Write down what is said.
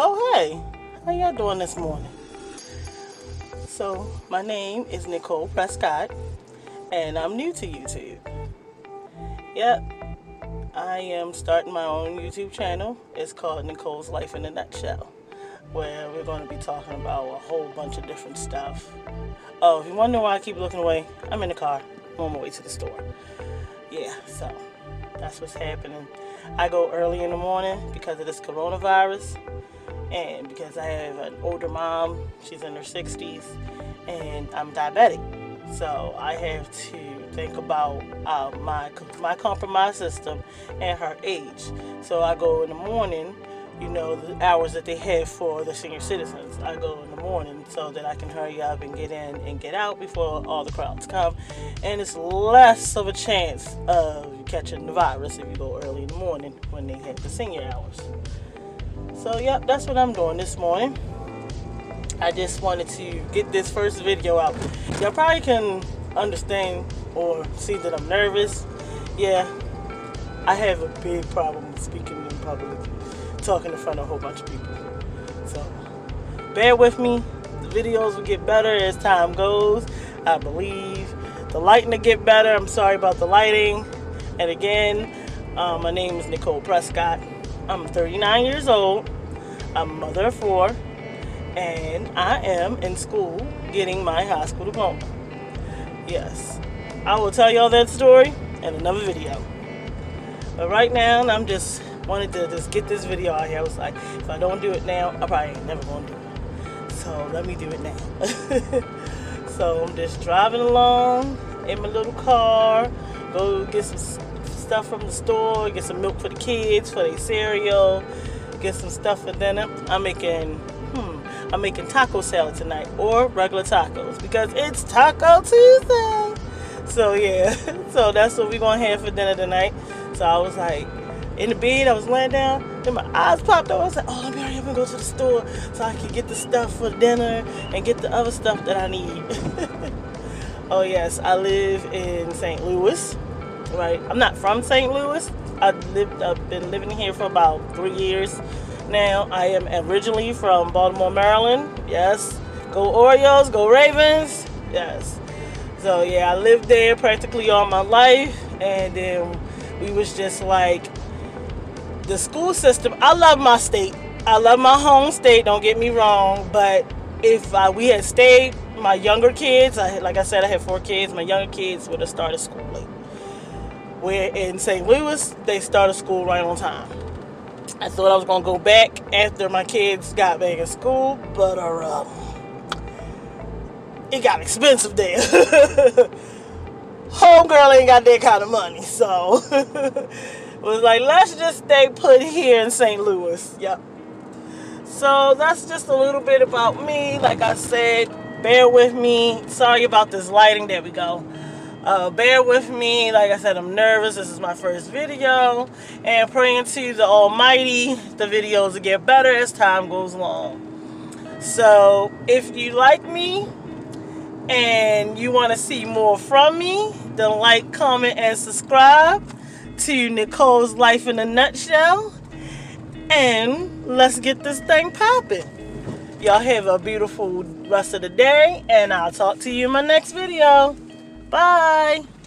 Oh, hey, how y'all doing this morning? So, my name is Nicole Prescott, and I'm new to YouTube. Yep, I am starting my own YouTube channel. It's called Nicole's Life in a Nutshell, where we're going to be talking about a whole bunch of different stuff. Oh, if you wonder why I keep looking away, I'm in the car. I'm on my way to the store. Yeah, so that's what's happening. I go early in the morning because of this coronavirus and because I have an older mom, she's in her 60s, and I'm diabetic. So I have to think about uh, my my compromise system and her age. So I go in the morning, you know, the hours that they have for the senior citizens. I go in the morning so that I can hurry up and get in and get out before all the crowds come. And it's less of a chance of catching the virus if you go early in the morning when they have the senior hours. So, yep, that's what I'm doing this morning. I just wanted to get this first video out. Y'all probably can understand or see that I'm nervous. Yeah, I have a big problem speaking in public, talking in front of a whole bunch of people. So, bear with me. The videos will get better as time goes. I believe the lighting will get better. I'm sorry about the lighting. And again, um, my name is Nicole Prescott. I'm 39 years old. I'm a mother of four. And I am in school getting my high school diploma. Yes. I will tell y'all that story in another video. But right now, I'm just wanted to just get this video out here. I was like, if I don't do it now, I probably ain't never gonna do it. So let me do it now. so I'm just driving along in my little car, go get some stuff from the store, get some milk for the kids, for their cereal, get some stuff for dinner. I'm making, hmm, I'm making taco salad tonight or regular tacos because it's Taco Tuesday. So yeah, so that's what we're gonna have for dinner tonight. So I was like, in the bed, I was laying down, then my eyes popped up. I was like, oh, let me hurry up and go to the store so I can get the stuff for dinner and get the other stuff that I need. oh yes, I live in St. Louis right? I'm not from St. Louis. I've lived, I've been living here for about three years now. I am originally from Baltimore, Maryland. Yes. Go Orioles, go Ravens. Yes. So yeah, I lived there practically all my life, and then we was just like the school system. I love my state. I love my home state. Don't get me wrong, but if I, we had stayed, my younger kids, I like I said, I had four kids. My younger kids would have started school late. Where in St. Louis, they started school right on time. I thought I was gonna go back after my kids got back in school, but uh, it got expensive there. Homegirl ain't got that kind of money, so was like, let's just stay put here in St. Louis. Yep. So that's just a little bit about me. Like I said, bear with me. Sorry about this lighting. There we go. Uh, bear with me. Like I said, I'm nervous. This is my first video. And praying to the Almighty, the videos will get better as time goes along. So, if you like me and you want to see more from me, then like, comment, and subscribe to Nicole's Life in a Nutshell. And let's get this thing popping. Y'all have a beautiful rest of the day, and I'll talk to you in my next video. Bye.